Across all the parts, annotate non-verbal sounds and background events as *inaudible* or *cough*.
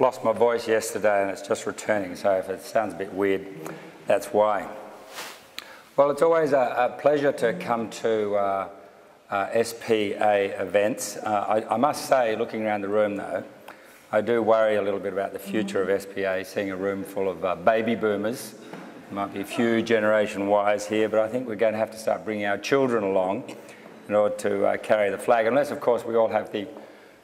lost my voice yesterday and it's just returning, so if it sounds a bit weird, that's why. Well, it's always a, a pleasure to come to uh, uh, SPA events. Uh, I, I, must say, looking around the room though, I do worry a little bit about the future of SPA, seeing a room full of uh, baby boomers. Might be a few generation Ys here, but I think we're going to have to start bringing our children along in order to uh, carry the flag, unless, of course, we all have the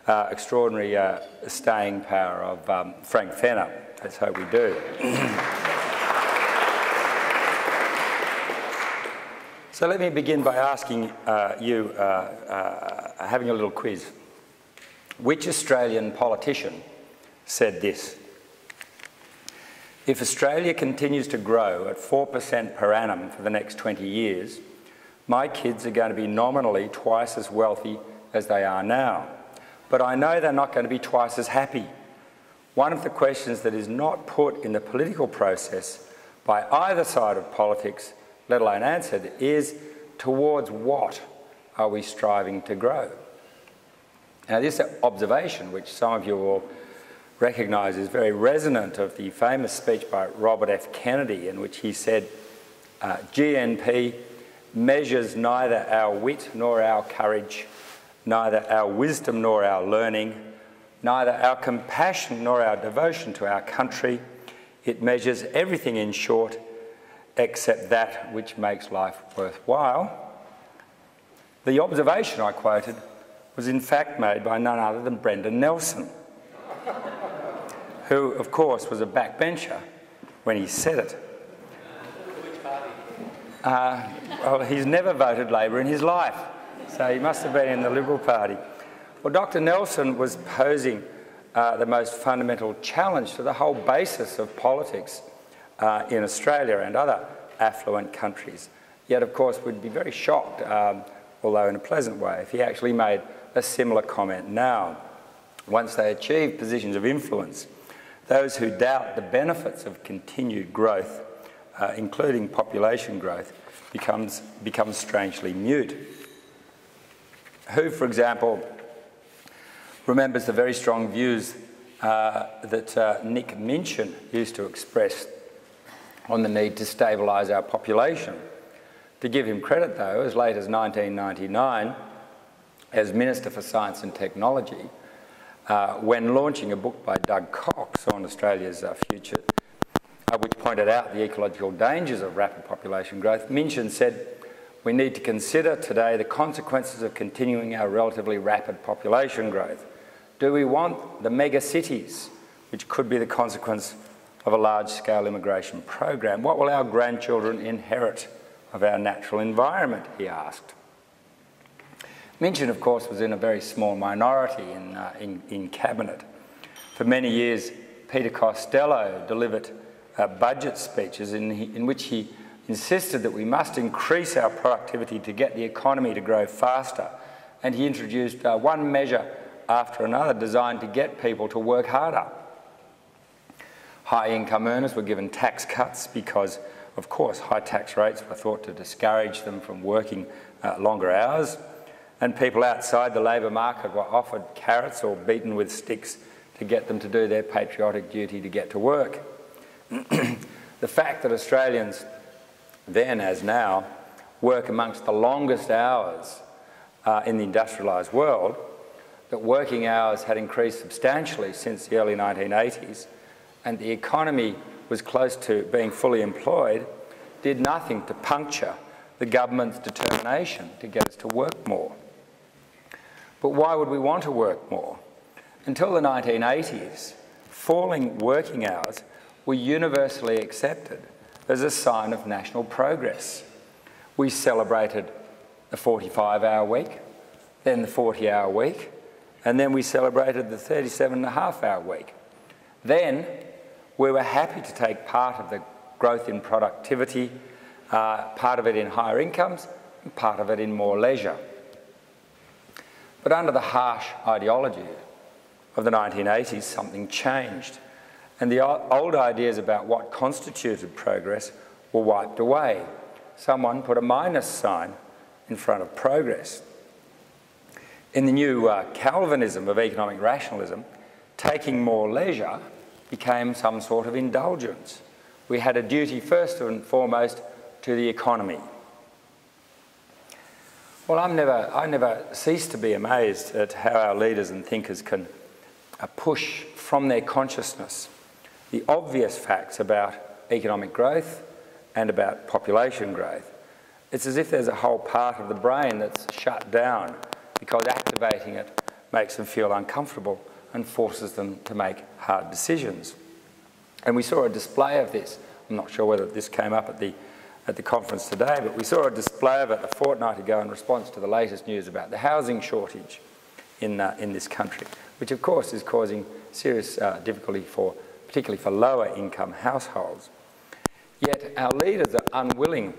uh, extraordinary uh, staying power of um, Frank Fenner. Let's hope we do. so let me begin by asking uh, you, uh, uh, having a little quiz. Which Australian politician said this? If Australia continues to grow at 4% per annum for the next 20 years, my kids are going to be nominally twice as wealthy as they are now but I know they're not going to be twice as happy. One of the questions that is not put in the political process by either side of politics, let alone answered, is towards what are we striving to grow? Now, this observation, which some of you will recognise is very resonant of the famous speech by Robert F. Kennedy, in which he said, uh, GNP measures neither our wit nor our courage, neither our wisdom nor our learning, neither our compassion nor our devotion to our country. It measures everything, in short, except that which makes life worthwhile. The observation I quoted was in fact made by none other than Brendan Nelson, who, of course, was a backbencher when he said it. Uh, well, he's never voted Labor in his life. So he must have been in the Liberal Party. Well, Dr. Nelson was posing uh, the most fundamental challenge to the whole basis of politics uh, in Australia and other affluent countries. Yet, of course, we'd be very shocked, um, although in a pleasant way, if he actually made a similar comment now. Once they achieve positions of influence, those who doubt the benefits of continued growth, uh, including population growth, becomes, becomes strangely mute who, for example, remembers the very strong views uh, that uh, Nick Minchin used to express on the need to stabilise our population. To give him credit, though, as late as 1999, as Minister for Science and Technology, uh, when launching a book by Doug Cocks on Australia's uh, future, uh, which pointed out the ecological dangers of rapid population growth, Minchin said, we need to consider today the consequences of continuing our relatively rapid population growth. Do we want the mega cities, which could be the consequence of a large-scale immigration program? What will our grandchildren inherit of our natural environment, he asked. Minchin, of course, was in a very small minority in, uh, in, in, cabinet. For many years, Peter Costello delivered uh, budget speeches in, in which he insisted that we must increase our productivity to get the economy to grow faster. And he introduced uh, one measure after another designed to get people to work harder. High income earners were given tax cuts because, of course, high tax rates were thought to discourage them from working uh, longer hours. And people outside the labour market were offered carrots or beaten with sticks to get them to do their patriotic duty to get to work. *clears throat* the fact that Australians then as now, work amongst the longest hours uh, in the industrialised world, that working hours had increased substantially since the early 1980s, and the economy was close to being fully employed, did nothing to puncture the government's determination to get us to work more. But why would we want to work more? Until the 1980s, falling working hours were universally accepted as a sign of national progress. We celebrated the 45 hour week, then the 40 hour week, and then we celebrated the 37 and a half hour week. Then we were happy to take part of the growth in productivity, uh, part of it in higher incomes, and part of it in more leisure. But under the harsh ideology of the 1980s, something changed and the old ideas about what constituted progress were wiped away. Someone put a minus sign in front of progress. In the new uh, Calvinism of economic rationalism, taking more leisure became some sort of indulgence. We had a duty first and foremost to the economy. Well, I'm never, I never cease to be amazed at how our leaders and thinkers can uh, push from their consciousness the obvious facts about economic growth and about population growth. It's as if there's a whole part of the brain that's shut down because activating it makes them feel uncomfortable and forces them to make hard decisions. And we saw a display of this. I'm not sure whether this came up at the at the conference today, but we saw a display of it a fortnight ago in response to the latest news about the housing shortage in, uh, in this country, which of course is causing serious uh, difficulty for, particularly for lower income households. Yet our leaders are unwilling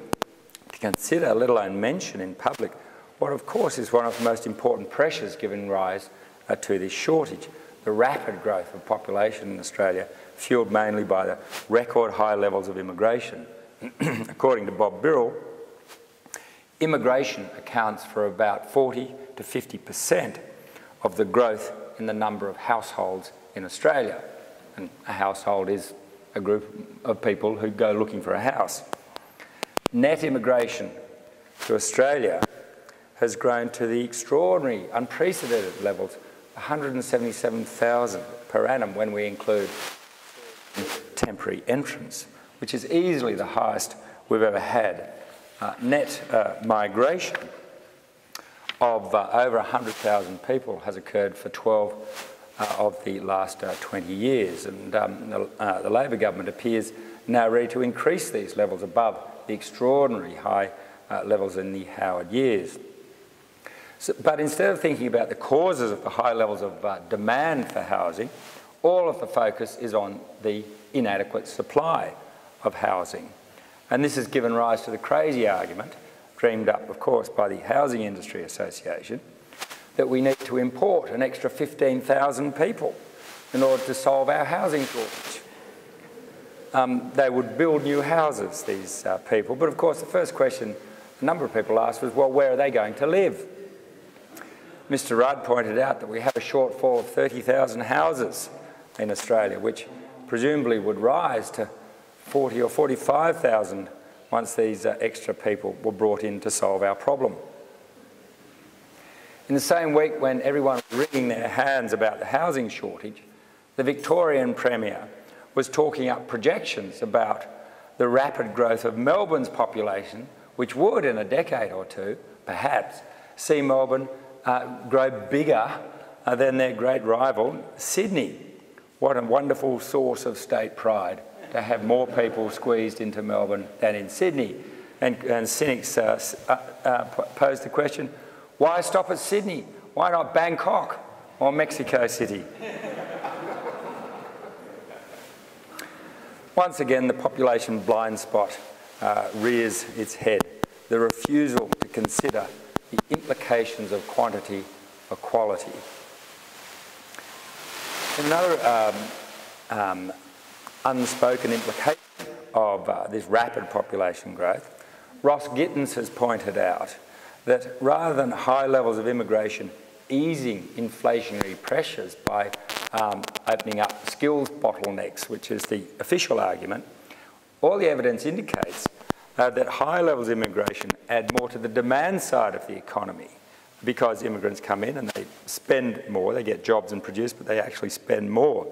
to consider, let alone mention in public, what of course is one of the most important pressures giving rise uh, to this shortage, the rapid growth of population in Australia, fueled mainly by the record high levels of immigration *clears throat* according to Bob Birrell, immigration accounts for about 40 to 50% of the growth in the number of households in Australia. And a household is a group of people who go looking for a house. Net immigration to Australia has grown to the extraordinary, unprecedented levels 177,000 per annum when we include temporary entrants which is easily the highest we've ever had. Uh, net uh, migration of uh, over 100,000 people has occurred for 12 uh, of the last uh, 20 years, and um, the, uh, the, Labor government appears now ready to increase these levels above the extraordinary high levels in the Howard years. So, but instead of thinking about the causes of the high levels of demand for housing, all of the focus is on the inadequate supply of housing. And this has given rise to the crazy argument, dreamed up, of course, by the Housing Industry Association, that we need to import an extra 15,000 people in order to solve our housing shortage. Um, they would build new houses, these uh, people, but of course the first question a number of people asked was, well, where are they going to live? Mr Rudd pointed out that we have a shortfall of 30,000 houses in Australia, which presumably would rise to 40 or 45,000 once these uh, extra people were brought in to solve our problem. In the same week when everyone was wringing their hands about the housing shortage, the Victorian Premier was talking up projections about the rapid growth of Melbourne's population, which would, in a decade or two, perhaps, see Melbourne uh, grow bigger uh, than their great rival, Sydney. What a wonderful source of state pride to have more people squeezed into Melbourne than in Sydney. And, and cynics uh, uh, uh, the question, why stop at Sydney? Why not Bangkok or Mexico City? Once again, the population blind spot uh, rears its head. The refusal to consider the implications of quantity for quality. Another um, um, unspoken implication of uh, this rapid population growth, Ross Gittins has pointed out that rather than high levels of immigration easing inflationary pressures by um, opening up skills bottlenecks, which is the official argument, all the evidence indicates uh, that high levels of immigration add more to the demand side of the economy because immigrants come in and they spend more, they get jobs and produce, but they actually spend more